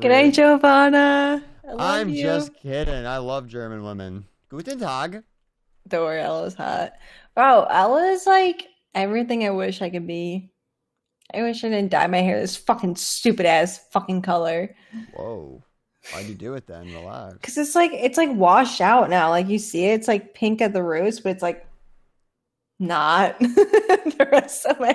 Good day, Giovanna. I'm just kidding. I love German women. Guten Tag. Don't worry, Ella's hot. Oh, Ella's like everything I wish I could be. I wish I didn't dye my hair this fucking stupid ass fucking color. Whoa. Why'd you do it then? Relax. Cause it's like it's like washed out now. Like you see it, it's like pink at the roots, but it's like not the rest of my